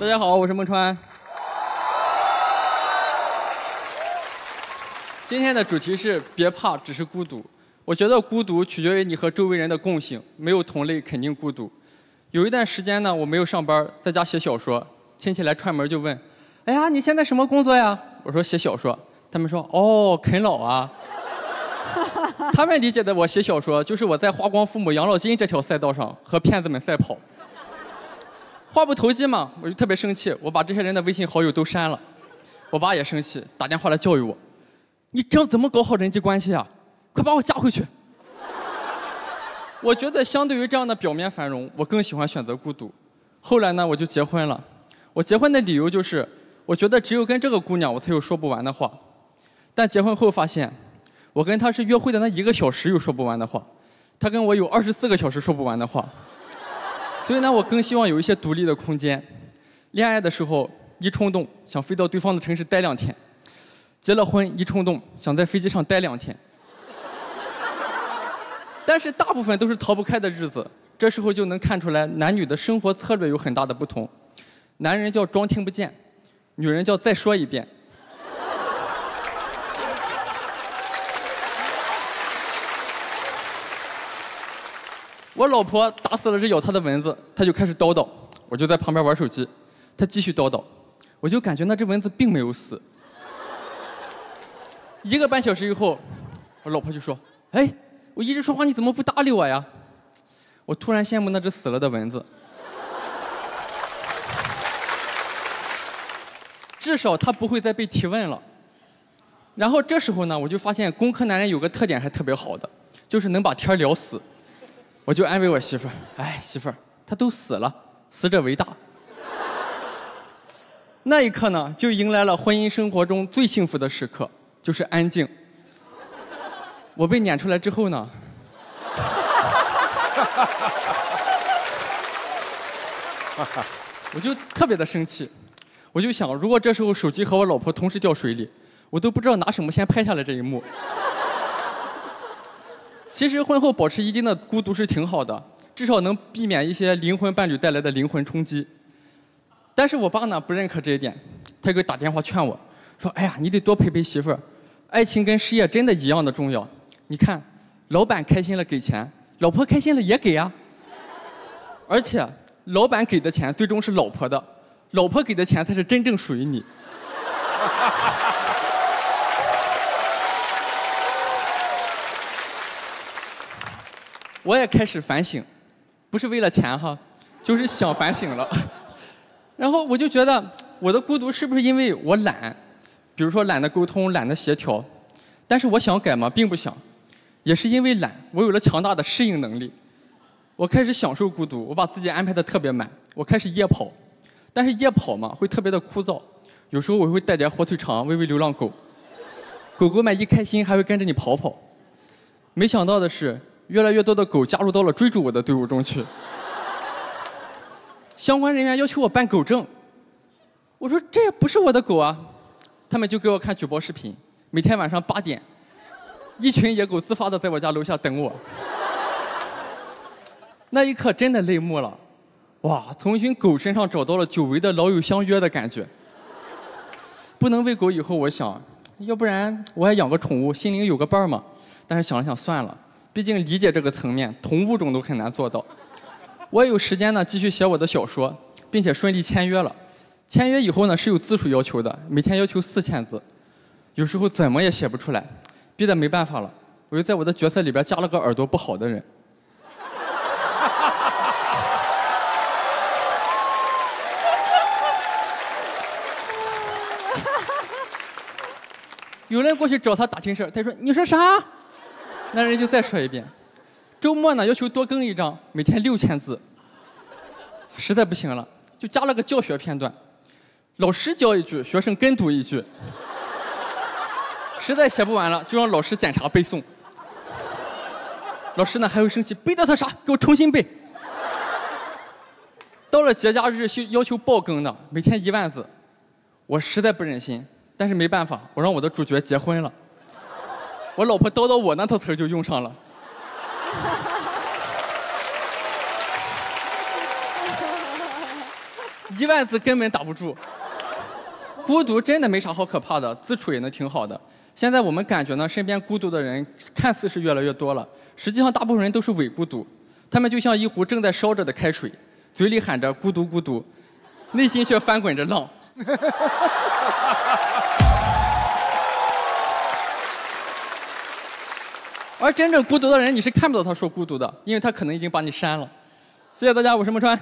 大家好，我是孟川。今天的主题是别怕，只是孤独。我觉得孤独取决于你和周围人的共性，没有同类肯定孤独。有一段时间呢，我没有上班，在家写小说。亲戚来串门就问：“哎呀，你现在什么工作呀？”我说：“写小说。”他们说：“哦，啃老啊。” 他们理解的我写小说，就是我在花光父母养老金这条赛道上和骗子们赛跑。话不投机嘛，我就特别生气，我把这些人的微信好友都删了。我爸也生气，打电话来教育我：“你这样怎么搞好人际关系啊？快把我加回去！” 我觉得相对于这样的表面繁荣，我更喜欢选择孤独。后来呢，我就结婚了。我结婚的理由就是，我觉得只有跟这个姑娘，我才有说不完的话。但结婚后发现，我跟她是约会的那一个小时有说不完的话，她跟我有二十四个小时说不完的话。所以呢，我更希望有一些独立的空间。恋爱的时候一冲动想飞到对方的城市待两天，结了婚一冲动想在飞机上待两天。但是大部分都是逃不开的日子，这时候就能看出来男女的生活策略有很大的不同。男人叫装听不见，女人叫再说一遍。我老婆打死了只咬她的蚊子，她就开始叨叨，我就在旁边玩手机，她继续叨叨，我就感觉那只蚊子并没有死。一个半小时以后，我老婆就说：“哎，我一直说话你怎么不搭理我呀？”我突然羡慕那只死了的蚊子，至少它不会再被提问了。然后这时候呢，我就发现工科男人有个特点还特别好的，就是能把天聊死。我就安慰我媳妇儿：“哎，媳妇儿，他都死了，死者为大。”那一刻呢，就迎来了婚姻生活中最幸福的时刻，就是安静。我被撵出来之后呢，我就特别的生气，我就想，如果这时候手机和我老婆同时掉水里，我都不知道拿什么先拍下来这一幕。其实婚后保持一定的孤独是挺好的，至少能避免一些灵魂伴侣带来的灵魂冲击。但是我爸呢不认可这一点，他给我打电话劝我，说：“哎呀，你得多陪陪媳妇儿，爱情跟事业真的一样的重要。你看，老板开心了给钱，老婆开心了也给啊。而且，老板给的钱最终是老婆的，老婆给的钱才是真正属于你。”我也开始反省，不是为了钱哈，就是想反省了。然后我就觉得我的孤独是不是因为我懒，比如说懒得沟通、懒得协调。但是我想改吗？并不想，也是因为懒，我有了强大的适应能力。我开始享受孤独，我把自己安排的特别满。我开始夜跑，但是夜跑嘛会特别的枯燥。有时候我会带点火腿肠喂喂流浪狗，狗狗们一开心还会跟着你跑跑。没想到的是。越来越多的狗加入到了追逐我的队伍中去，相关人员要求我办狗证，我说这不是我的狗啊，他们就给我看举报视频，每天晚上八点，一群野狗自发的在我家楼下等我，那一刻真的泪目了，哇，从一群狗身上找到了久违的老友相约的感觉，不能喂狗以后，我想，要不然我也养个宠物，心灵有个伴儿嘛，但是想了想算了。毕竟理解这个层面，同物种都很难做到。我也有时间呢，继续写我的小说，并且顺利签约了。签约以后呢，是有字数要求的，每天要求四千字，有时候怎么也写不出来，逼得没办法了，我就在我的角色里边加了个耳朵不好的人。有人过去找他打听事他说：“你说啥？”那人就再说一遍，周末呢要求多更一张，每天六千字，实在不行了，就加了个教学片段，老师教一句，学生跟读一句，实在写不完了，就让老师检查背诵，老师呢还会生气，背的他啥？给我重新背。到了节假日要求爆更的，每天一万字，我实在不忍心，但是没办法，我让我的主角结婚了。我老婆叨叨我那套词儿就用上了，一万字根本打不住。孤独真的没啥好可怕的，自处也能挺好的。现在我们感觉呢，身边孤独的人看似是越来越多了，实际上大部分人都是伪孤独。他们就像一壶正在烧着的开水，嘴里喊着孤独孤独，内心却翻滚着浪。而真正孤独的人，你是看不到他说孤独的，因为他可能已经把你删了。谢谢大家，我是孟川。